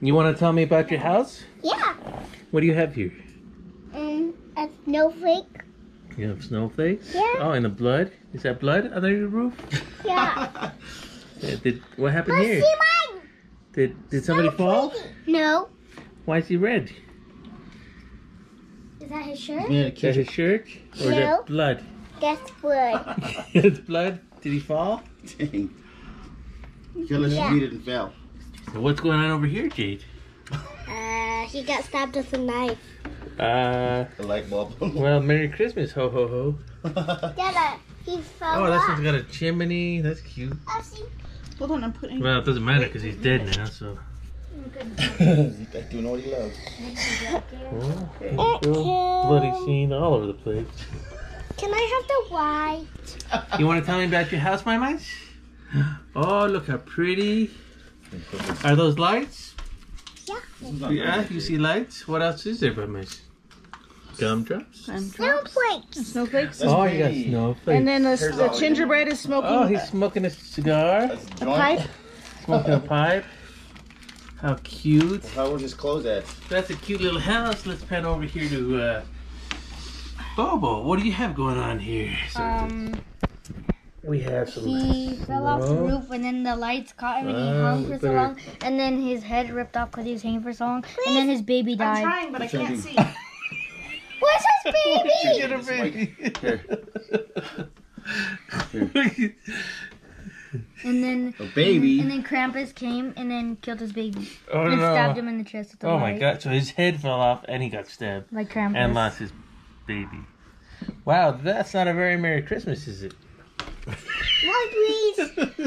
You want to tell me about your house? Yeah. What do you have here? Um, a snowflake. You have snowflakes? Yeah. Oh, and the blood? Is that blood under your roof? Yeah. Yeah, did what happened Let's here? see mine. Did did somebody fall? No. Why is he red? Is that his shirt? Yeah, Is that his shirt? Or is that blood? That's blood. it's blood? Did he fall? Dang. Kill us, Yeah. she didn't fail. So what's going on over here, Jade? Uh, he got stabbed with a knife. Uh, The light bulb. well, Merry Christmas, ho ho ho. Dada, he fell Oh, this off. one's got a chimney. That's cute. Oh. Hold on, I'm putting. Well, it doesn't matter because he's dead now, so. He's doing what he loves. Oh, oh, bloody scene all over the place. Can I have the white? You want to tell me about your house, my mice? Oh, look how pretty. Are those lights? Yeah. Yeah, you see lights. What else is there, my mice? Gumdrops. And. Snowflakes. Snowflakes. That's Oh, you got pretty. snowflakes. And then the, Here's the all- gingerbread is smoking Oh, he's smoking a cigar. That's a a joint. pipe. Smoking a pipe. How cute. How was his clothes at? That's a cute little house. Let's pan over here to uh, Bobo. What do you have going on here? sir? Um, we have some. he fell off the roof and then the lights caught him and he hung for so long and then his head ripped off because he was hanging for so long and then his baby died. I'm trying, but I can't see. Where's his baby? Get a baby. And then A baby. and then Krampus came and then killed his baby oh and stabbed him in the chest with the Oh my god! So his head fell off and he got stabbed like Krampus. and lost his baby. Wow, that's not a very Merry Christmas, is it? Please.